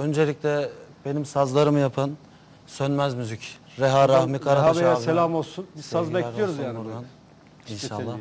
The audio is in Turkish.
öncelikle benim sazlarımı yapan Sönmez Müzik. Reha Rahmi Karataş Reha Bey'e selam olsun. Biz saz sevgiler bekliyoruz olsun yani. buradan. İnşallah.